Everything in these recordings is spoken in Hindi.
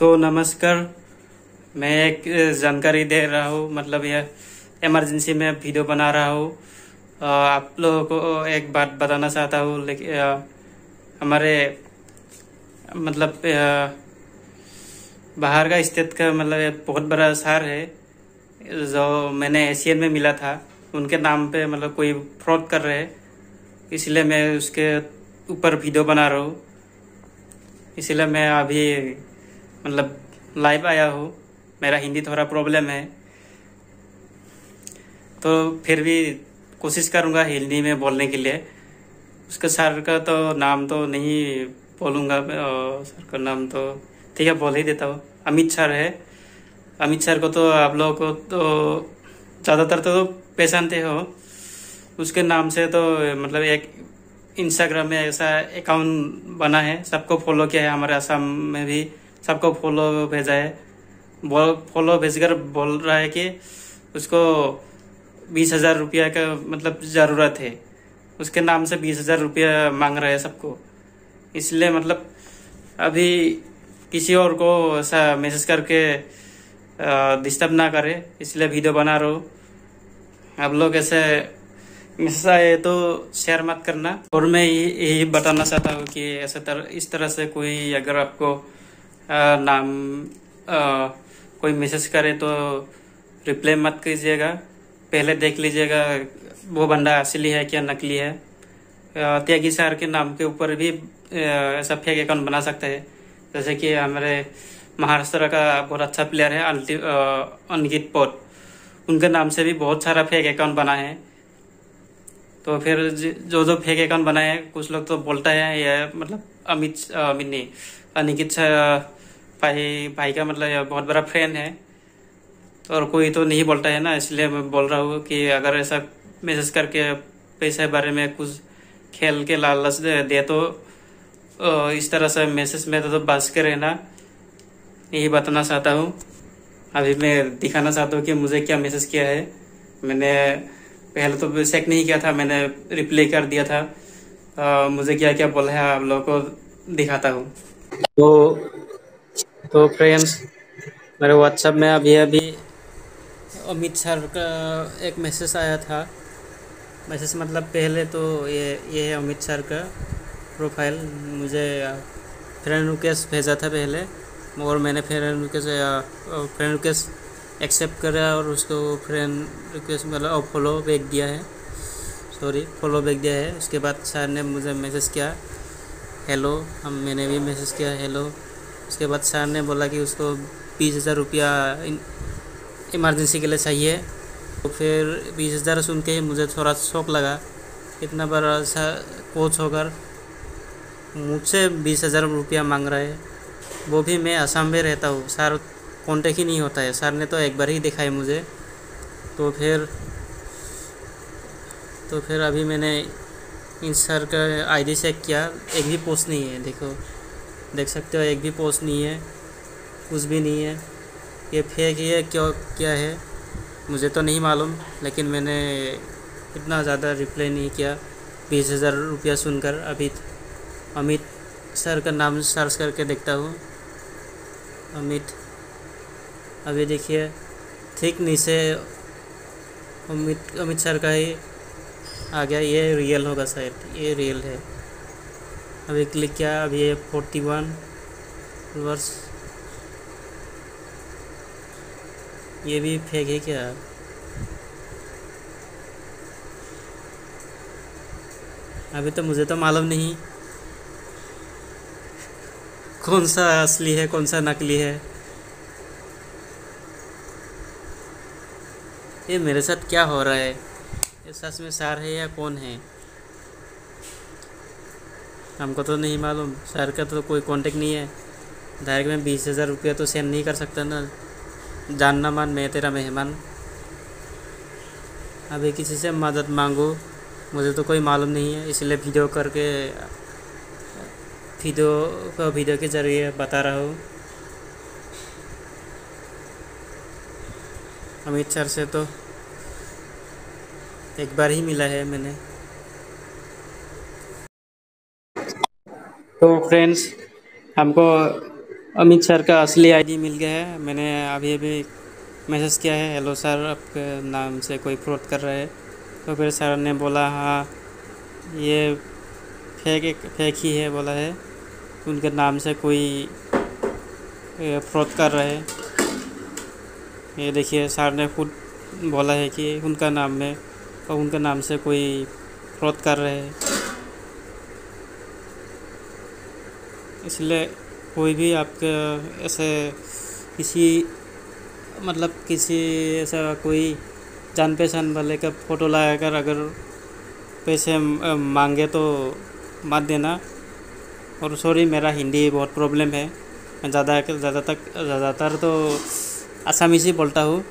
तो नमस्कार। मैं एक जानकारी दे रहा हूँ मतलब यह इमरजेंसी में वीडियो बना रहा हूँ। आप लोगों को एक बात बताना चाहता हूँ लेकिन हमारे मतलब बाहर का स्टेट का मतलब बहुत बड़ा शहर है, जो मैंने एशियन में मिला था। उनके नाम पे मतलब कोई फ्रॉड कर रहे हैं। इसलिए मैं उसके ऊपर वीडियो बना रहा हूँ। इसलिए मैं अभी मतलब लाइव आया हो, मेरा हिंदी थोड़ा प्रॉब्लम है। तो फिर भी कोशिश करूँगा हिंदी में बोलने के लिए। उसके सर का तो नाम तो नहीं बोलूँगा सर का नाम तो ठीक है, बोल ही देता हूँ। अमित सर है। अमित सर को तो आप लोगों को तो ज़्यादातर तो पहचानते हो। उसके नाम से तो मतलब एक इंस्टाग्राम में ऐसा अकाउंट बना है, सबको फॉलो किया है हमारे असम में भी। सबको फॉलो भेजा है। फॉलो भेजकर बोल रहा है कि उसको बीस हज़ार रुपया का मतलब ज़रूरत है। उसके नाम से बीस हज़ार रुपया मांग रहा है सबको। इसलिए मतलब अभी किसी और को ऐसा मैसेज करके डिस्टर्ब ना करे। इसलिए वीडियो बना रहा आप लोग ऐसे मैसेज आए तो शेयर मत करना। और मैं यही बताना चाहता हूँ कि ऐसे तरह इस तरह से कोई अगर आपको नाम आ, कोई मैसेज करे तो रिप्लाई मत कीजिएगा। पहले देख लीजिएगा वो बंदा असली है क्या नकली है। त्यागी सर के नाम के ऊपर भी ऐसा फेक अकाउंट बना सकते हैं। जैसे कि हमारे महाराष्ट्र का बहुत अच्छा प्लेयर है अनगित पोट उनके नाम से भी बहुत सारा फेक अकाउंट बना है। तो फिर जो जो फेक अकाउंट बनाए कुछ लोग तो बोलता है ये मतलब अमित अमित नहीं अनिकित भाई भाई का मतलब बहुत बड़ा फ्रेंड है। और कोई तो नहीं बोलता है ना इसलिए मैं बोल रहा हूँ कि अगर ऐसा मैसेज करके पैसे बारे में कुछ खेल के लालच दे तो इस तरह से मैसेज में तो, तो बच के रहना यही बताना चाहता हूँ। अभी मैं दिखाना चाहता हूँ कि मुझे क्या मैसेज किया है। मैंने पहले तो चेक नहीं किया था मैंने रिप्लाई कर दिया था। आ, मुझे क्या क्या बोला है आप लोगों को दिखाता हूँ। तो तो फ्रेंड्स मेरे व्हाट्सएप में अभी अभी अमित सर का एक मैसेज आया था। मैसेज मतलब पहले तो ये ये है अमित सर का प्रोफ़ाइल मुझे फ्रेंड रिक्वेस्ट भेजा था पहले, और मैंने friend request friend request accept करा और उसको फ्रेंड रिक्वेस्ट मतलब फॉलो बैक दिया है। सॉरी फॉलो बैक दिया है। उसके बाद सर ने मुझे मैसेज किया हेलो हम, मैंने भी मैसेज किया हेलो उसके बाद सर ने बोला कि उसको बीस हज़ार रुपया इमरजेंसी के लिए चाहिए। तो फिर बीस हज़ार सुन के ही मुझे थोड़ा शौक लगा। इतना बड़ा सा कोच होकर मुझसे बीस हज़ार रुपया मांग रहा है। वो भी मैं असम में रहता हूँ। सर कॉन्टेक्ट ही नहीं होता है। सर ने तो एक बार ही दिखाई मुझे। तो फिर तो फिर अभी मैंने इन सर का आईडी चेक किया। एक भी पोस्ट नहीं है, देखो। देख सकते हो, एक भी पोस्ट नहीं है, कुछ भी नहीं है। ये फेक ही है, क्यों, क्या है? मुझे तो नहीं मालूम, लेकिन मैंने इतना ज़्यादा रिप्लाई नहीं किया। बीस हज़ार रुपया सुनकर अभी अमित सर का नाम सर्च करके देखता हूँ। अमित, अभी देखिए, ठीक नीचे अमित अमित सर का ही आ गया, ये रियल होगा शायद, ये रियल है। अभी क्लिक किया अभी ये फोर्टी वन वर्स ये भी फेक है क्या? अभी तो मुझे तो मालूम नहीं। कौन सा असली है, कौन सा नकली है? ये मेरे साथ क्या हो रहा है? ये सच में सार है या कौन है? हमको तो नहीं मालूम। सर का तो कोई कांटेक्ट नहीं है। डायरेक्ट में बीस हज़ार रुपया तो सेंड नहीं कर सकता ना। जानना मान मैं तेरा मेहमान। अभी किसी से मदद मांगो, मुझे तो कोई मालूम नहीं है। इसलिए वीडियो करके वीडियो को वीडियो के ज़रिए बता रहा हूँ। अमित सर से तो एक बार ही मिला है मैंने। तो फ्रेंड्स हमको अमित सर का असली आईडी मिल गया है। मैंने अभी अभी मैसेज किया है हेलो सर आपके नाम से कोई फ्रॉड कर रहा है? तो फिर सर ने बोला हाँ ये फेक फेक ही है, बोला है। उनके नाम से कोई फ्रॉड कर रहा है। ये देखिए सर ने खुद बोला है कि उनका नाम में और उनके नाम से कोई फ्रॉड कर रहे हैं। इसलिए कोई भी आपके ऐसे किसी मतलब किसी ऐसा कोई जान पहचान वाले का फ़ोटो लगाकर अगर पैसे मांगे तो मत देना। और सॉरी मेरा हिंदी बहुत प्रॉब्लम है। मैं ज़्यादा ज़्यादा तक ज़्यादातर तो आसामी ही बोलता हूँ।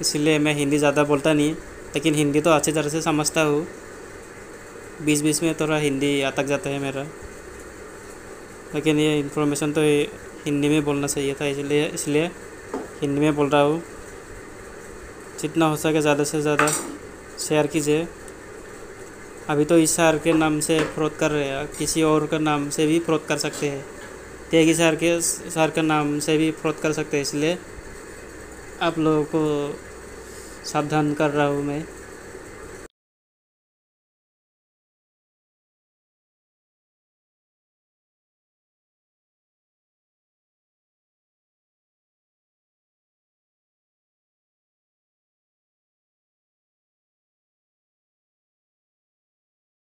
इसलिए मैं हिंदी ज़्यादा बोलता नहीं, लेकिन हिंदी तो अच्छी तरह से समझता हूँ। बीच बीच में थोड़ा हिंदी अटक जाता है मेरा। लेकिन ये इन्फॉर्मेशन तो हिंदी में बोलना चाहिए था, इसलिए इसलिए हिंदी में बोल रहा हूँ। जितना हो सके ज़्यादा से ज़्यादा शेयर कीजिए। अभी तो इस शहर के नाम से फ्रॉड कर रहे हैं, किसी और के नाम से भी फ्रॉड कर सकते हैं। तेगी शहर के शहर के नाम से भी फ्रॉड कर सकते हैं, इसलिए आप लोगों को सावधान कर रहा हूँ मैं।